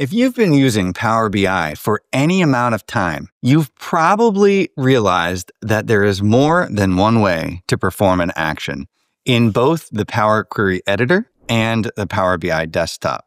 If you've been using Power BI for any amount of time, you've probably realized that there is more than one way to perform an action in both the Power Query Editor and the Power BI desktop.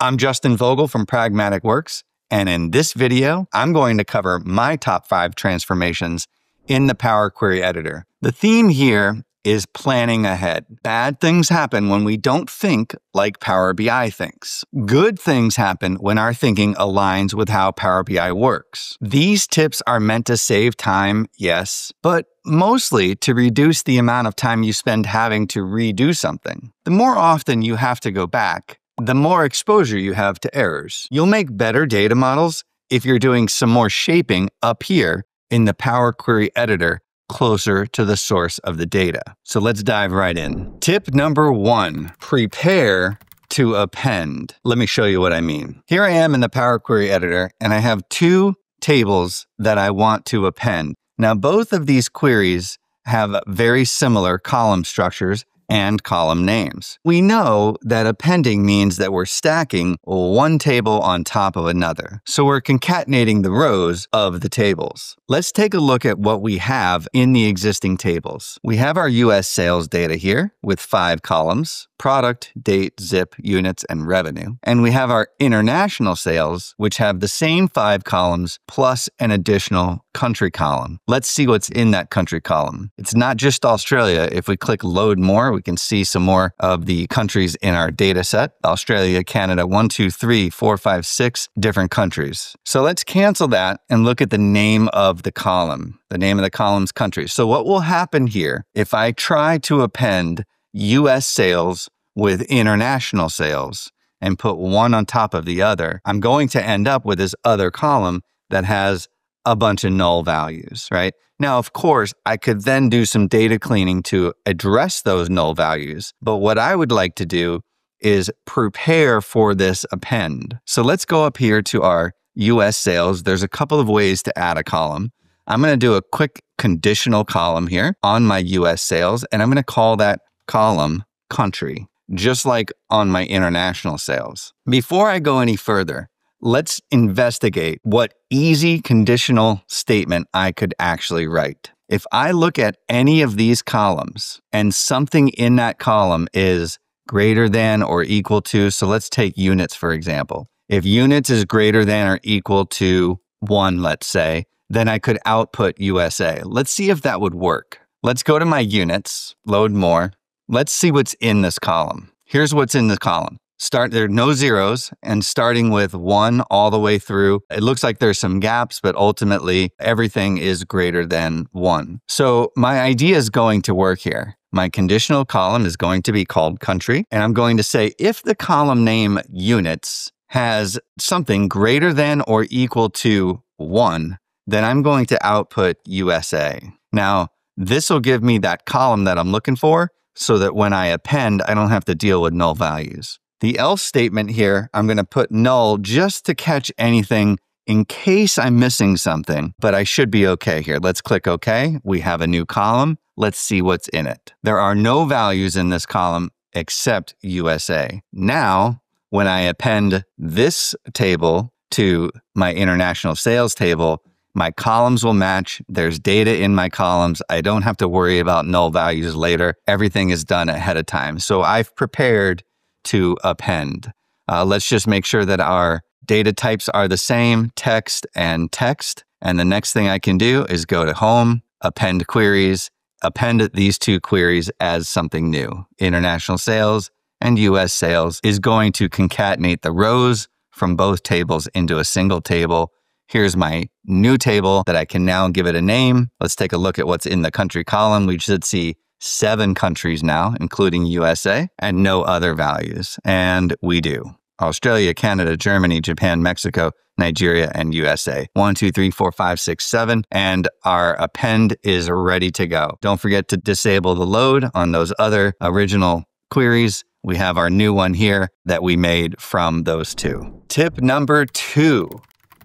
I'm Justin Vogle from Pragmatic Works, and in this video, I'm going to cover my top five transformations in the Power Query Editor. The theme here is planning ahead. Bad things happen when we don't think like Power BI thinks. Good things happen when our thinking aligns with how Power BI works. These tips are meant to save time, yes, but mostly to reduce the amount of time you spend having to redo something. The more often you have to go back, the more exposure you have to errors. You'll make better data models if you're doing some more shaping up here in the Power Query Editor closer to the source of the data. So let's dive right in. Tip number one, prepare to append. Let me show you what I mean. Here I am in the Power Query editor and I have two tables that I want to append. Now, both of these queries have very similar column structures and column names. We know that appending means that we're stacking one table on top of another. So we're concatenating the rows of the tables. Let's take a look at what we have in the existing tables. We have our US sales data here with five columns product, date, zip, units, and revenue. And we have our international sales, which have the same five columns plus an additional country column. Let's see what's in that country column. It's not just Australia. If we click load more, we can see some more of the countries in our data set. Australia, Canada, one, two, three, four, five, six different countries. So let's cancel that and look at the name of the column. The name of the column's country. So what will happen here if I try to append US sales with international sales and put one on top of the other, I'm going to end up with this other column that has a bunch of null values, right? Now, of course, I could then do some data cleaning to address those null values. But what I would like to do is prepare for this append. So let's go up here to our US sales. There's a couple of ways to add a column. I'm going to do a quick conditional column here on my US sales, and I'm going to call that column country, just like on my international sales. Before I go any further, let's investigate what easy conditional statement I could actually write. If I look at any of these columns and something in that column is greater than or equal to, so let's take units for example. If units is greater than or equal to one, let's say, then I could output USA. Let's see if that would work. Let's go to my units, load more, Let's see what's in this column. Here's what's in the column. Start there are no zeros and starting with one all the way through. It looks like there's some gaps, but ultimately everything is greater than one. So my idea is going to work here. My conditional column is going to be called country. And I'm going to say if the column name units has something greater than or equal to one, then I'm going to output USA. Now, this will give me that column that I'm looking for so that when I append, I don't have to deal with null values. The else statement here, I'm going to put null just to catch anything in case I'm missing something, but I should be okay here. Let's click OK. We have a new column. Let's see what's in it. There are no values in this column except USA. Now, when I append this table to my international sales table, my columns will match. There's data in my columns. I don't have to worry about null values later. Everything is done ahead of time. So I've prepared to append. Uh, let's just make sure that our data types are the same text and text. And the next thing I can do is go to home, append queries, append these two queries as something new. International sales and US sales is going to concatenate the rows from both tables into a single table Here's my new table that I can now give it a name. Let's take a look at what's in the country column. We should see seven countries now, including USA, and no other values. And we do. Australia, Canada, Germany, Japan, Mexico, Nigeria, and USA. One, two, three, four, five, six, seven. And our append is ready to go. Don't forget to disable the load on those other original queries. We have our new one here that we made from those two. Tip number two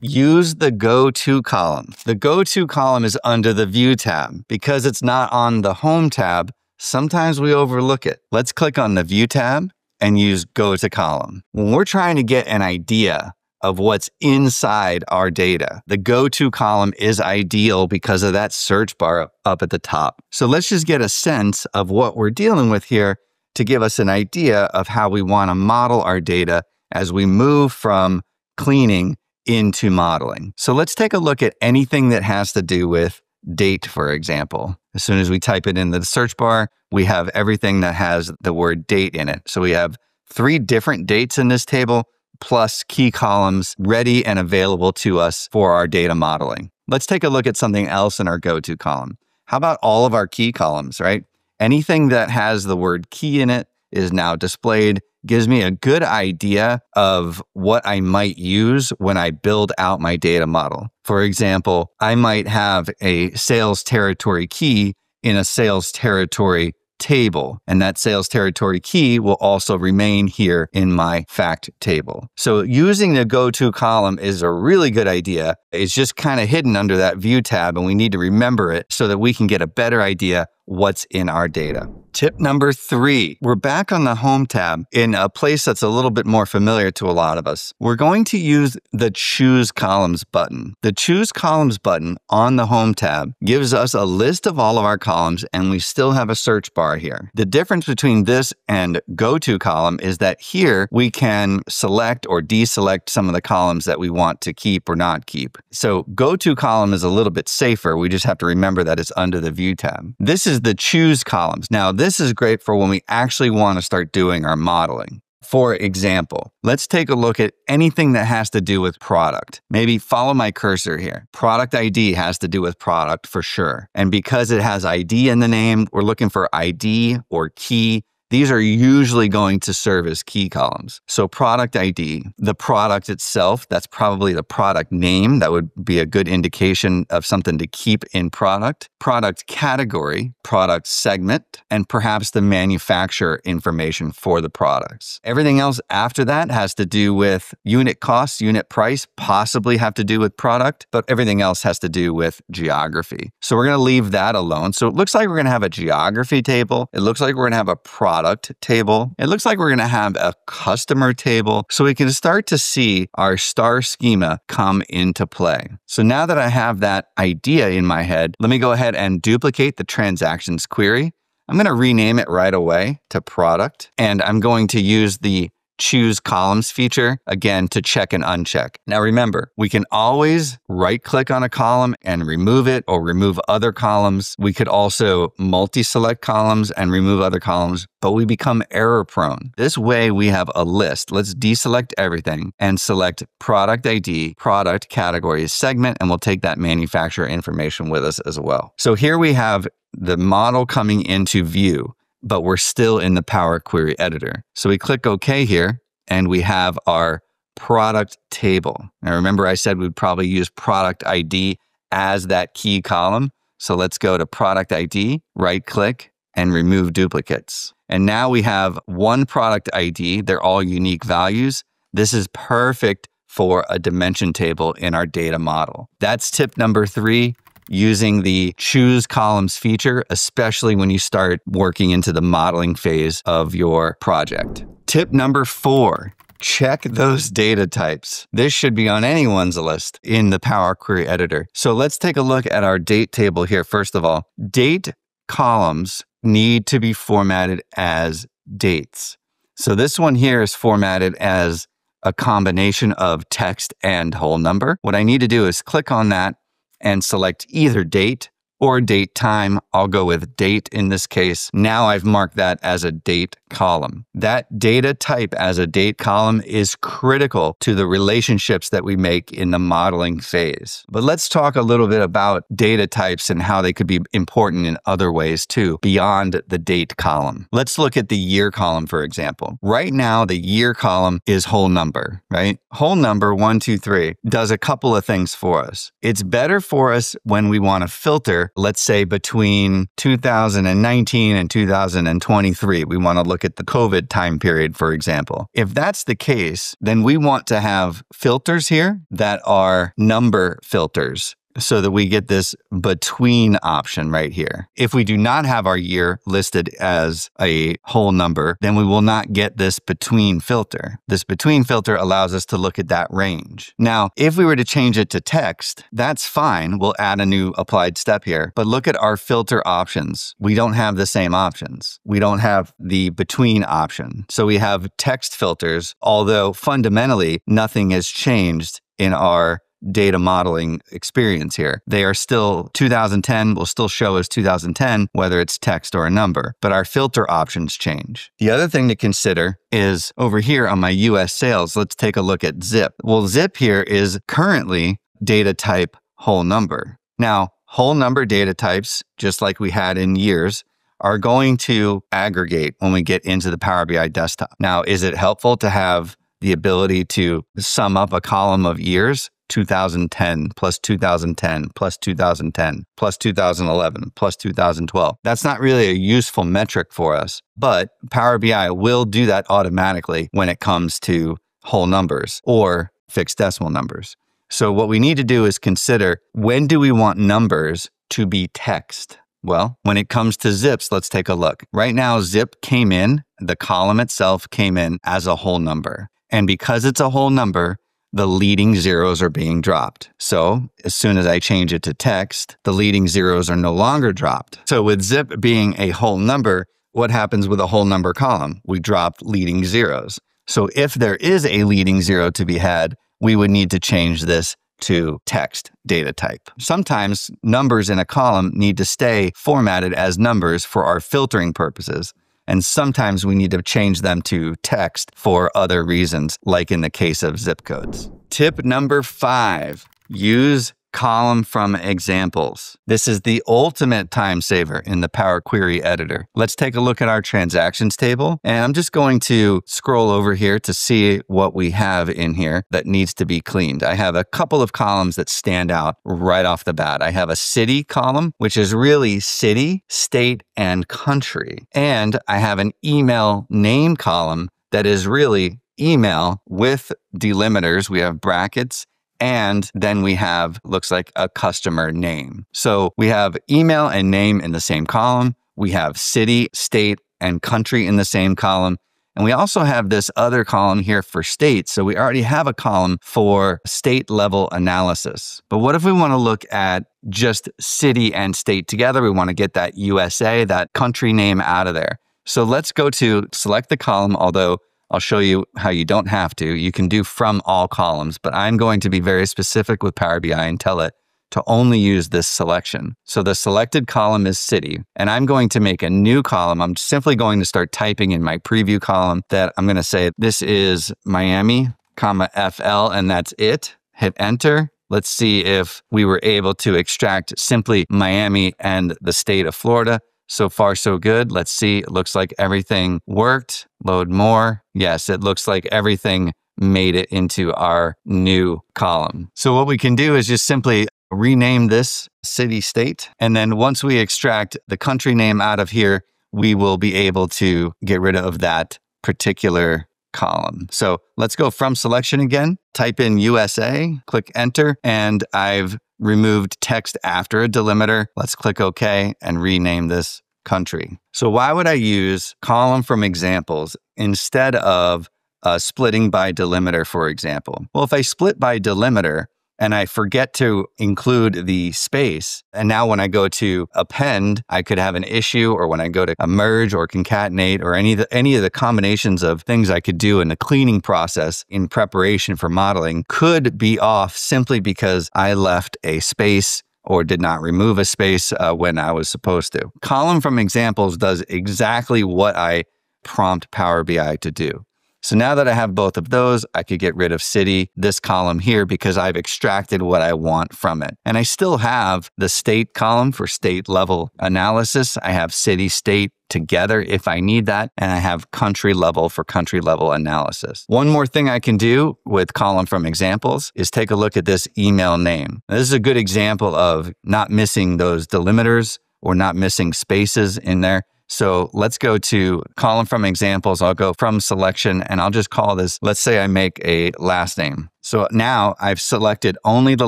use the Go To column. The Go To column is under the View tab. Because it's not on the Home tab, sometimes we overlook it. Let's click on the View tab and use go to column. When we're trying to get an idea of what's inside our data. The go to column is ideal because of that search bar up at the top. So let's just get a sense of what we're dealing with here to give us an idea of how we want to model our data as we move from cleaning into modeling. So let's take a look at anything that has to do with date, for example. As soon as we type it in the search bar, we have everything that has the word date in it. So we have three different dates in this table plus key columns ready and available to us for our data modeling. Let's take a look at something else in our go to column. How about all of our key columns, right? Anything that has the word key in it is now displayed, gives me a good idea of what I might use when I build out my data model. For example, I might have a sales territory key in a sales territory table. And that sales territory key will also remain here in my fact table. So using the go to column is a really good idea. It's just kind of hidden under that view tab and we need to remember it so that we can get a better idea what's in our data. Tip number three, we're back on the home tab in a place that's a little bit more familiar to a lot of us. We're going to use the choose columns button. The choose columns button on the home tab gives us a list of all of our columns and we still have a search bar here. The difference between this and go to column is that here we can select or deselect some of the columns that we want to keep or not keep. So go to column is a little bit safer. We just have to remember that it's under the view tab. This is the choose columns. Now, this this is great for when we actually want to start doing our modeling. For example, let's take a look at anything that has to do with product. Maybe follow my cursor here. Product ID has to do with product for sure. And because it has ID in the name, we're looking for ID or key these are usually going to serve as key columns. So product ID, the product itself, that's probably the product name. That would be a good indication of something to keep in product. Product category, product segment, and perhaps the manufacturer information for the products. Everything else after that has to do with unit cost, unit price, possibly have to do with product, but everything else has to do with geography. So we're going to leave that alone. So it looks like we're going to have a geography table. It looks like we're going to have a product product table. It looks like we're going to have a customer table so we can start to see our star schema come into play. So now that I have that idea in my head, let me go ahead and duplicate the transactions query. I'm going to rename it right away to product, and I'm going to use the choose columns feature again to check and uncheck. Now remember, we can always right click on a column and remove it or remove other columns. We could also multi select columns and remove other columns, but we become error prone. This way we have a list. Let's deselect everything and select product ID, product category segment, and we'll take that manufacturer information with us as well. So here we have the model coming into view but we're still in the Power Query Editor. So we click OK here, and we have our product table. Now, remember, I said we'd probably use product ID as that key column. So let's go to product ID, right click, and remove duplicates. And now we have one product ID. They're all unique values. This is perfect for a dimension table in our data model. That's tip number three using the choose columns feature, especially when you start working into the modeling phase of your project. Tip number four check those data types. This should be on anyone's list in the Power Query Editor. So let's take a look at our date table here. First of all, date columns need to be formatted as dates. So this one here is formatted as a combination of text and whole number. What I need to do is click on that and select either date or date time. I'll go with date in this case. Now I've marked that as a date column. That data type as a date column is critical to the relationships that we make in the modeling phase. But let's talk a little bit about data types and how they could be important in other ways too, beyond the date column. Let's look at the year column, for example. Right now, the year column is whole number, right? Whole number, one, two, three, does a couple of things for us. It's better for us when we want to filter let's say between 2019 and 2023, we want to look at the COVID time period, for example. If that's the case, then we want to have filters here that are number filters so that we get this between option right here. If we do not have our year listed as a whole number, then we will not get this between filter. This between filter allows us to look at that range. Now, if we were to change it to text, that's fine. We'll add a new applied step here, but look at our filter options. We don't have the same options. We don't have the between option. So we have text filters, although fundamentally nothing has changed in our data modeling experience here. They are still 2010 will still show as 2010, whether it's text or a number, but our filter options change. The other thing to consider is over here on my US sales, let's take a look at zip. Well, zip here is currently data type whole number. Now, whole number data types, just like we had in years, are going to aggregate when we get into the Power BI desktop. Now, is it helpful to have the ability to sum up a column of years? 2010 plus 2010 plus 2010 plus 2011 plus 2012. That's not really a useful metric for us, but Power BI will do that automatically when it comes to whole numbers or fixed decimal numbers. So what we need to do is consider when do we want numbers to be text? Well, when it comes to zips, let's take a look. Right now, zip came in, the column itself came in as a whole number. And because it's a whole number, the leading zeros are being dropped. So as soon as I change it to text, the leading zeros are no longer dropped. So with zip being a whole number, what happens with a whole number column? We drop leading zeros. So if there is a leading zero to be had, we would need to change this to text data type. Sometimes numbers in a column need to stay formatted as numbers for our filtering purposes. And sometimes we need to change them to text for other reasons, like in the case of zip codes. Tip number five use column from examples. This is the ultimate time saver in the Power Query Editor. Let's take a look at our transactions table. And I'm just going to scroll over here to see what we have in here that needs to be cleaned. I have a couple of columns that stand out right off the bat. I have a city column, which is really city, state, and country. And I have an email name column that is really email with delimiters. We have brackets and then we have, looks like a customer name. So we have email and name in the same column. We have city, state, and country in the same column. And we also have this other column here for state. So we already have a column for state level analysis. But what if we want to look at just city and state together? We want to get that USA, that country name out of there. So let's go to select the column, although I'll show you how you don't have to. You can do from all columns, but I'm going to be very specific with Power BI and tell it to only use this selection. So the selected column is city, and I'm going to make a new column. I'm simply going to start typing in my preview column that I'm going to say this is Miami, comma FL, and that's it. Hit enter. Let's see if we were able to extract simply Miami and the state of Florida. So far, so good. Let's see. It looks like everything worked. Load more. Yes, it looks like everything made it into our new column. So what we can do is just simply rename this city state. And then once we extract the country name out of here, we will be able to get rid of that particular column. So let's go from selection again, type in USA, click enter, and I've removed text after a delimiter. Let's click OK and rename this country. So why would I use column from examples instead of uh, splitting by delimiter, for example? Well, if I split by delimiter, and I forget to include the space. And now when I go to append, I could have an issue or when I go to merge or concatenate or any of the, any of the combinations of things I could do in the cleaning process in preparation for modeling could be off simply because I left a space or did not remove a space uh, when I was supposed to. Column from examples does exactly what I prompt Power BI to do. So now that I have both of those, I could get rid of city, this column here, because I've extracted what I want from it. And I still have the state column for state level analysis. I have city, state, together if I need that. And I have country level for country level analysis. One more thing I can do with column from examples is take a look at this email name. This is a good example of not missing those delimiters or not missing spaces in there. So let's go to column from examples. I'll go from selection and I'll just call this, let's say I make a last name. So now I've selected only the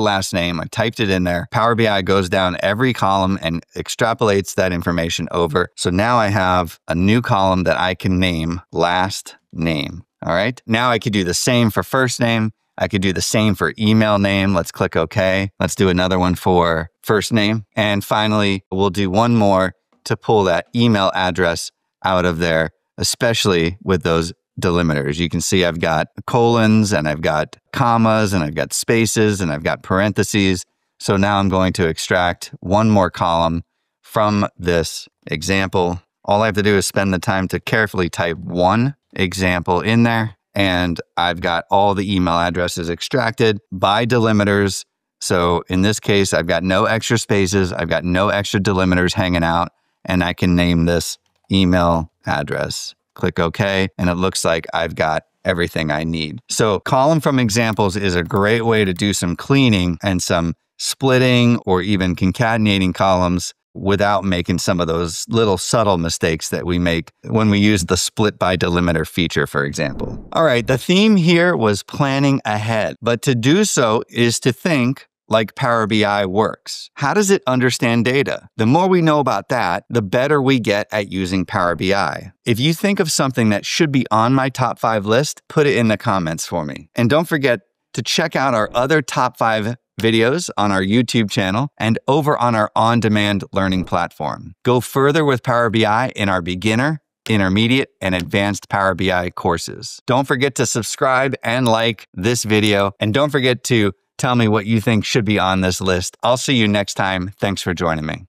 last name. I typed it in there. Power BI goes down every column and extrapolates that information over. So now I have a new column that I can name last name. All right. Now I could do the same for first name. I could do the same for email name. Let's click OK. Let's do another one for first name. And finally, we'll do one more to pull that email address out of there, especially with those delimiters. You can see I've got colons and I've got commas and I've got spaces and I've got parentheses. So now I'm going to extract one more column from this example. All I have to do is spend the time to carefully type one example in there. And I've got all the email addresses extracted by delimiters. So in this case, I've got no extra spaces. I've got no extra delimiters hanging out. And I can name this email address click OK, and it looks like I've got everything I need. So, column from examples is a great way to do some cleaning and some splitting or even concatenating columns without making some of those little subtle mistakes that we make when we use the split by delimiter feature, for example. All right, the theme here was planning ahead, but to do so is to think like Power BI works. How does it understand data? The more we know about that, the better we get at using Power BI. If you think of something that should be on my top five list, put it in the comments for me. And don't forget to check out our other top five videos on our YouTube channel and over on our on demand learning platform. Go further with Power BI in our beginner, intermediate, and advanced Power BI courses. Don't forget to subscribe and like this video. And don't forget to Tell me what you think should be on this list. I'll see you next time. Thanks for joining me.